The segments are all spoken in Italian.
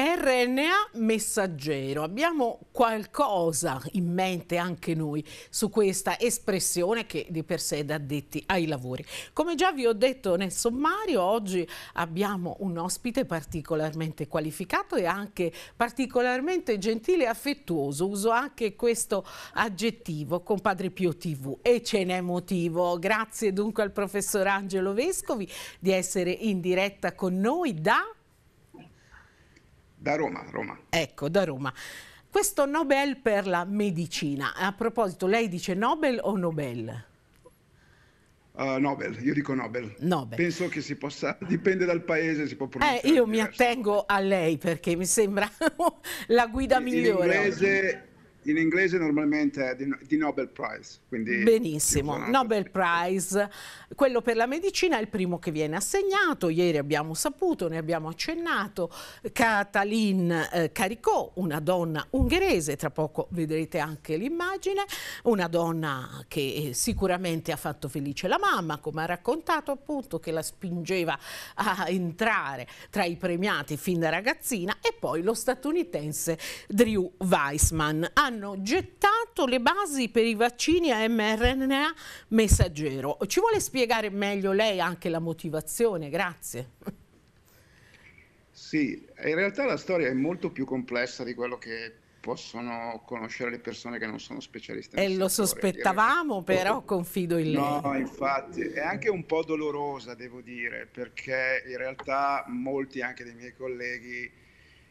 RNA messaggero, abbiamo qualcosa in mente anche noi su questa espressione che di per sé è da addetti ai lavori. Come già vi ho detto nel sommario, oggi abbiamo un ospite particolarmente qualificato e anche particolarmente gentile e affettuoso. Uso anche questo aggettivo, compadre Pio TV, e ce n'è motivo. Grazie dunque al professor Angelo Vescovi di essere in diretta con noi da da Roma, Roma. Ecco, da Roma. Questo Nobel per la medicina, a proposito, lei dice Nobel o Nobel? Uh, Nobel, io dico Nobel. Nobel. Penso che si possa, dipende dal paese, si può pronunciare. Eh, io mi attengo a lei perché mi sembra la guida migliore. In inglese, in inglese normalmente è di, Nobel Prize. Benissimo, Nobel Prize. Quello per la medicina è il primo che viene assegnato. Ieri abbiamo saputo, ne abbiamo accennato. Katalin eh, Caricò, una donna ungherese, tra poco vedrete anche l'immagine, una donna che sicuramente ha fatto felice la mamma, come ha raccontato appunto, che la spingeva a entrare tra i premiati fin da ragazzina, e poi lo statunitense Drew Weissman. Hanno hanno gettato le basi per i vaccini a mRNA messaggero. Ci vuole spiegare meglio lei anche la motivazione? Grazie. Sì, in realtà la storia è molto più complessa di quello che possono conoscere le persone che non sono specialiste. E lo sospettavamo, però confido in lei. No, infatti, è anche un po' dolorosa, devo dire, perché in realtà molti anche dei miei colleghi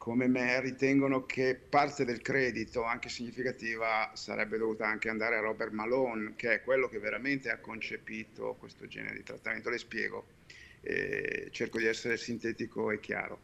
come me ritengono che parte del credito, anche significativa, sarebbe dovuta anche andare a Robert Malone, che è quello che veramente ha concepito questo genere di trattamento. Le spiego, eh, cerco di essere sintetico e chiaro.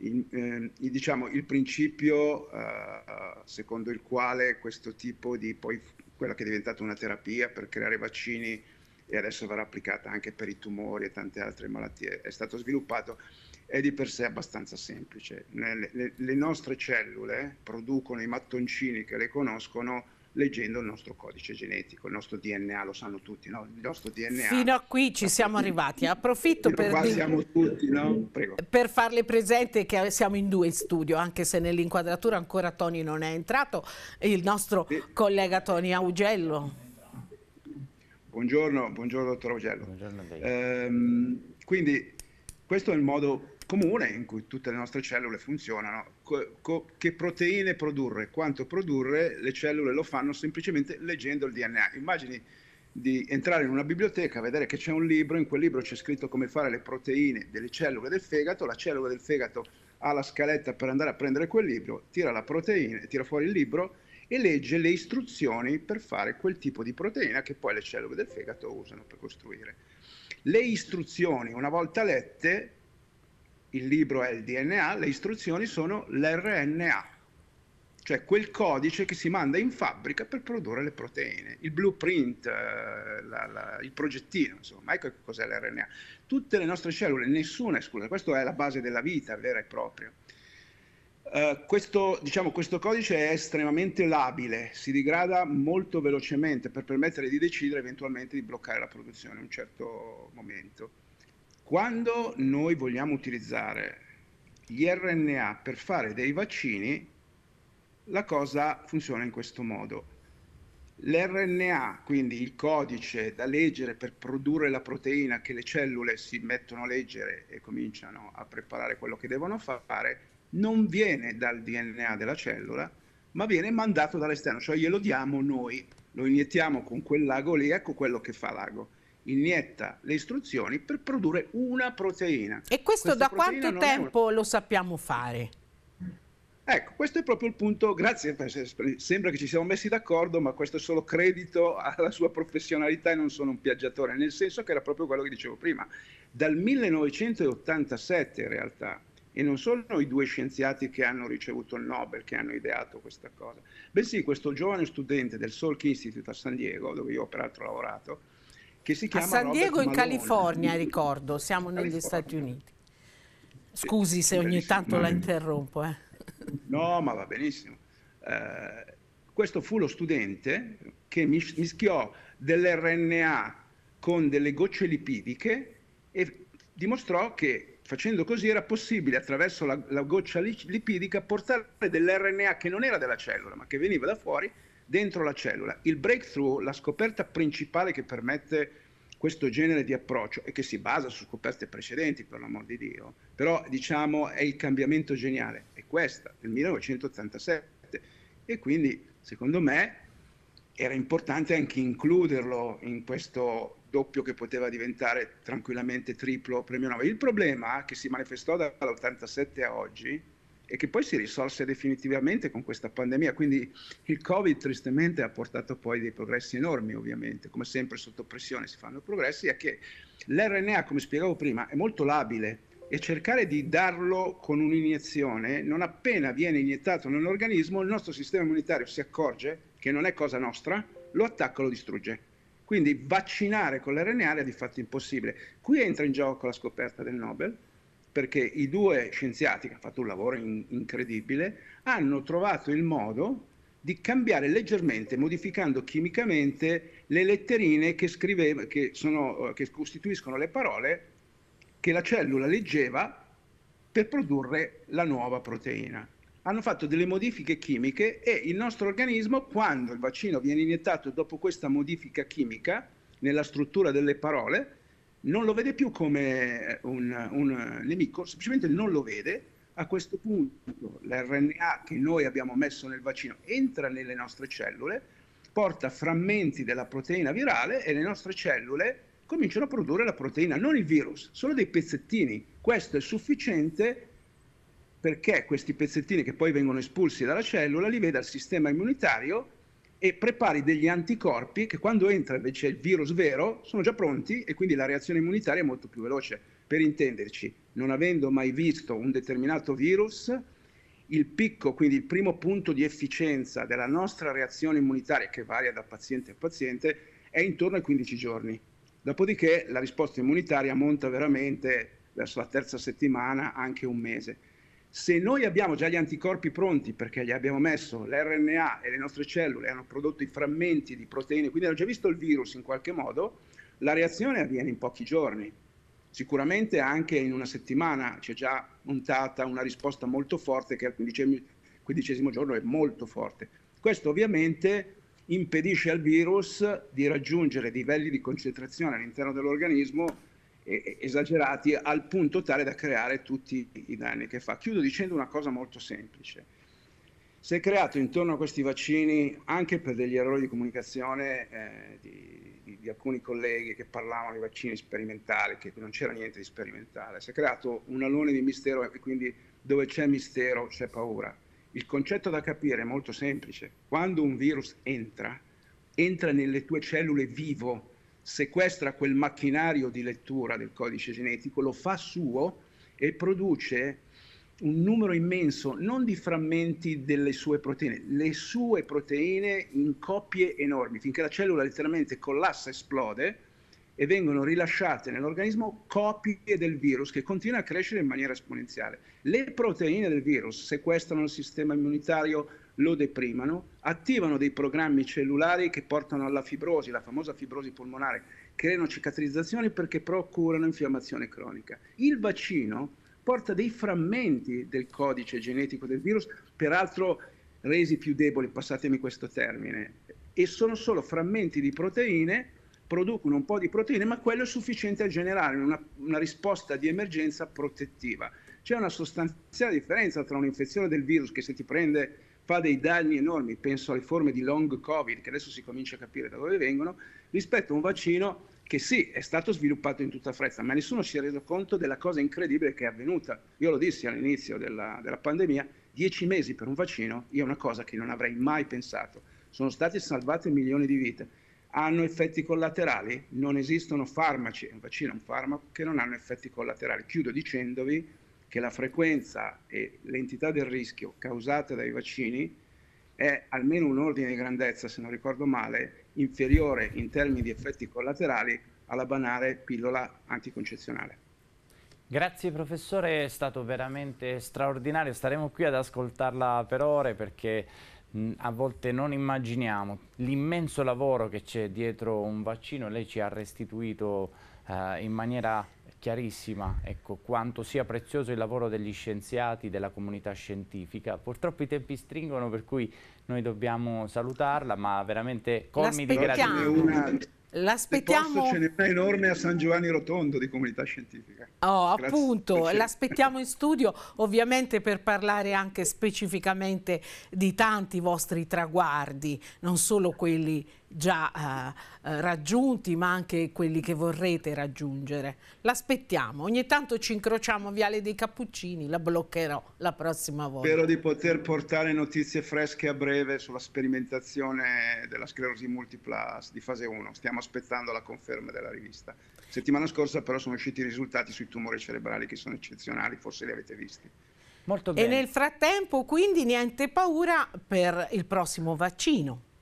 Il, eh, diciamo, il principio eh, secondo il quale questo tipo di, poi quella che è diventata una terapia per creare vaccini e adesso verrà applicata anche per i tumori e tante altre malattie, è stato sviluppato è di per sé abbastanza semplice. Le, le, le, nostre cellule producono i mattoncini che le conoscono leggendo il nostro codice genetico, il nostro DNA, lo sanno tutti, no? Il nostro DNA. Fino a qui ci siamo arrivati. Approfitto per, qua siamo tutti, no? per farle presente che siamo in due in studio, anche se nell'inquadratura ancora Tony non è entrato, il nostro sì. collega Tony Augello. Buongiorno, buongiorno dottor Augello. Buongiorno a lei. Ehm, quindi questo è il modo comune in cui tutte le nostre cellule funzionano. Co- che proteine produrre, quanto produrre, le cellule lo fanno semplicemente leggendo il DNA. Immagini di entrare in una biblioteca, vedere che c'è un libro, in quel libro c'è scritto come fare le proteine delle cellule del fegato, la cellula del fegato ha la scaletta per andare a prendere quel libro, tira la proteina, tira fuori il libro e legge le istruzioni per fare quel tipo di proteina che poi le cellule del fegato usano per costruire. Le istruzioni, una volta lette, il libro è il DNA, le istruzioni sono l'RNA, cioè quel codice che si manda in fabbrica per produrre le proteine, il blueprint, eh, la, la, il progettino, insomma, ecco cos'è l'RNA. Tutte le nostre cellule, nessuna esclusa, questa è la base della vita vera e propria. Uh, questo, diciamo, questo, codice è estremamente labile, si digrada molto velocemente per permettere di decidere eventualmente di bloccare la produzione in un certo momento. Quando noi vogliamo utilizzare gli RNA per fare dei vaccini, la cosa funziona in questo modo. L'RNA, quindi il codice da leggere per produrre la proteina che le cellule si mettono a leggere e cominciano a preparare quello che devono fare, non viene dal DNA della cellula, ma viene mandato dall'esterno, cioè glielo diamo noi, lo iniettiamo con quel lago lì, ecco quello che fa l'ago inietta le istruzioni per produrre una proteina. E questo Questa da quanto tempo una... lo sappiamo fare? Ecco, questo è proprio il punto, grazie, sembra che ci siamo messi d'accordo, ma questo è solo credito alla sua professionalità e non sono un piaggiatore, nel senso che era proprio quello che dicevo prima. Dal 1987 in realtà, e non sono i due scienziati che hanno ricevuto il Nobel che hanno ideato questa cosa, bensì questo giovane studente del Salk Institute a San Diego, dove io peraltro ho lavorato, che si chiama A San Diego Robert in Malone. California, ricordo, siamo negli California. Stati Uniti. Scusi se ogni tanto la interrompo. Eh. No, ma va benissimo. Eh, questo fu lo studente che mischiò dell'RNA con delle gocce lipidiche e dimostrò che facendo così era possibile attraverso la, la goccia lipidica portare dell'RNA che non era della cellula ma che veniva da fuori dentro la cellula. Il breakthrough, la scoperta principale che permette questo genere di approccio e che si basa su scoperte precedenti per l'amor di Dio, però diciamo è il cambiamento geniale, è questa del 1987 e quindi secondo me era importante anche includerlo in questo doppio che poteva diventare tranquillamente triplo premio Nobel. Il problema che si manifestò dall'87 a oggi e che poi si risolse definitivamente con questa pandemia, quindi il Covid tristemente ha portato poi dei progressi enormi ovviamente, come sempre sotto pressione si fanno progressi, è che l'RNA, come spiegavo prima, è molto labile e cercare di darlo con un'iniezione, non appena viene iniettato nell'organismo, il nostro sistema immunitario si accorge che non è cosa nostra, lo attacca o lo distrugge. Quindi vaccinare con l'RNA è di fatto impossibile. Qui entra in gioco la scoperta del Nobel, perché i due scienziati, che hanno fatto un lavoro in- incredibile, hanno trovato il modo di cambiare leggermente, modificando chimicamente le letterine che, scriveva, che, sono, che costituiscono le parole che la cellula leggeva per produrre la nuova proteina hanno fatto delle modifiche chimiche e il nostro organismo, quando il vaccino viene iniettato dopo questa modifica chimica nella struttura delle parole, non lo vede più come un, un nemico, semplicemente non lo vede. A questo punto l'RNA che noi abbiamo messo nel vaccino entra nelle nostre cellule, porta frammenti della proteina virale e le nostre cellule cominciano a produrre la proteina, non il virus, solo dei pezzettini. Questo è sufficiente perché questi pezzettini che poi vengono espulsi dalla cellula li veda il sistema immunitario e prepari degli anticorpi che quando entra invece il virus vero sono già pronti e quindi la reazione immunitaria è molto più veloce. Per intenderci, non avendo mai visto un determinato virus, il picco, quindi il primo punto di efficienza della nostra reazione immunitaria, che varia da paziente a paziente, è intorno ai 15 giorni. Dopodiché la risposta immunitaria monta veramente verso la terza settimana, anche un mese. Se noi abbiamo già gli anticorpi pronti perché gli abbiamo messo l'RNA e le nostre cellule hanno prodotto i frammenti di proteine, quindi hanno già visto il virus in qualche modo, la reazione avviene in pochi giorni. Sicuramente anche in una settimana c'è già montata una risposta molto forte che al quindicesimo giorno è molto forte. Questo ovviamente impedisce al virus di raggiungere livelli di concentrazione all'interno dell'organismo esagerati al punto tale da creare tutti i danni che fa. Chiudo dicendo una cosa molto semplice. Si è creato intorno a questi vaccini, anche per degli errori di comunicazione eh, di, di, di, alcuni colleghi che parlavano di vaccini sperimentali, che non c'era niente di sperimentale, si è creato un alone di mistero e quindi dove c'è mistero c'è paura. Il concetto da capire è molto semplice. Quando un virus entra, entra nelle tue cellule vivo, sequestra quel macchinario di lettura del codice genetico, lo fa suo e produce un numero immenso non di frammenti delle sue proteine, le sue proteine in coppie enormi, finché la cellula letteralmente collassa, esplode e vengono rilasciate nell'organismo copie del virus che continua a crescere in maniera esponenziale. Le proteine del virus sequestrano il sistema immunitario lo deprimano, attivano dei programmi cellulari che portano alla fibrosi, la famosa fibrosi polmonare, creano cicatrizzazioni perché procurano infiammazione cronica. Il vaccino porta dei frammenti del codice genetico del virus, peraltro resi più deboli, passatemi questo termine, e sono solo frammenti di proteine, producono un po' di proteine, ma quello è sufficiente a generare una, una risposta di emergenza protettiva. C'è una sostanziale differenza tra un'infezione del virus che se ti prende fa dei danni enormi, penso alle forme di long covid, che adesso si comincia a capire da dove vengono, rispetto a un vaccino che sì, è stato sviluppato in tutta fretta, ma nessuno si è reso conto della cosa incredibile che è avvenuta. Io lo dissi all'inizio della, della pandemia, dieci mesi per un vaccino, è una cosa che non avrei mai pensato. Sono state salvate milioni di vite. Hanno effetti collaterali? Non esistono farmaci, un vaccino è un farmaco, che non hanno effetti collaterali. Chiudo dicendovi che la frequenza e l'entità del rischio causate dai vaccini è almeno un ordine di grandezza, se non ricordo male, inferiore in termini di effetti collaterali alla banale pillola anticoncezionale. Grazie professore, è stato veramente straordinario, staremo qui ad ascoltarla per ore perché a volte non immaginiamo l'immenso lavoro che c'è dietro un vaccino, lei ci ha restituito uh, in maniera chiarissima ecco, quanto sia prezioso il lavoro degli scienziati, della comunità scientifica. Purtroppo i tempi stringono per cui noi dobbiamo salutarla, ma veramente colmi di gratitudine. L'aspettiamo. Ce n'è una enorme a San Giovanni Rotondo di comunità scientifica. Oh, Grazie. appunto, l'aspettiamo in studio, ovviamente per parlare anche specificamente di tanti vostri traguardi, non solo quelli già eh, eh, raggiunti ma anche quelli che vorrete raggiungere. L'aspettiamo, ogni tanto ci incrociamo Viale dei Cappuccini, la bloccherò la prossima volta. Spero di poter portare notizie fresche a breve sulla sperimentazione della sclerosi multipla di fase 1, stiamo aspettando la conferma della rivista. Settimana scorsa però sono usciti i risultati sui tumori cerebrali che sono eccezionali, forse li avete visti. Molto bene. E nel frattempo quindi niente paura per il prossimo vaccino.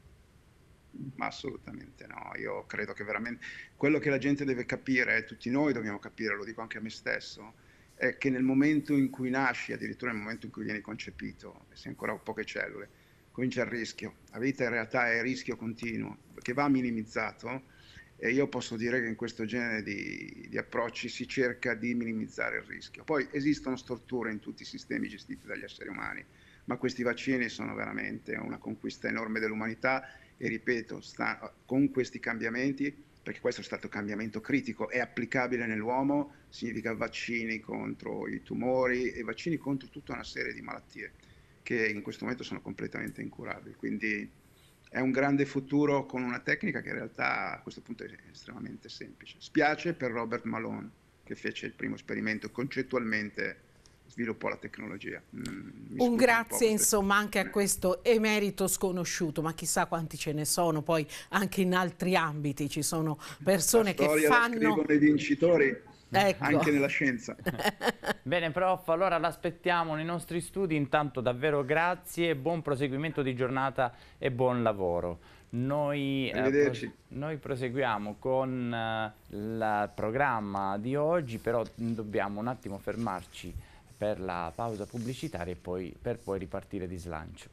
Ma assolutamente no, io credo che veramente quello che la gente deve capire, tutti noi dobbiamo capire, lo dico anche a me stesso, è che nel momento in cui nasci, addirittura nel momento in cui vieni concepito, e sei ancora poche cellule, comincia il rischio. La vita in realtà è rischio continuo, che va minimizzato e io posso dire che in questo genere di, di approcci si cerca di minimizzare il rischio. Poi esistono storture in tutti i sistemi gestiti dagli esseri umani, ma questi vaccini sono veramente una conquista enorme dell'umanità e ripeto, sta, con questi cambiamenti, perché questo è stato un cambiamento critico, è applicabile nell'uomo, significa vaccini contro i tumori e vaccini contro tutta una serie di malattie che in questo momento sono completamente incurabili. Quindi è un grande futuro con una tecnica che in realtà a questo punto è estremamente semplice. Spiace per Robert Malone che fece il primo esperimento concettualmente sviluppò la tecnologia. Mm, un grazie un insomma anche a questo emerito sconosciuto, ma chissà quanti ce ne sono, poi anche in altri ambiti ci sono persone che fanno... scrivono i vincitori. Ecco. anche nella scienza. Bene prof, allora l'aspettiamo nei nostri studi, intanto davvero grazie, buon proseguimento di giornata e buon lavoro. Noi, eh, noi proseguiamo con eh, il programma di oggi, però dobbiamo un attimo fermarci per la pausa pubblicitaria e poi, per poi ripartire di slancio.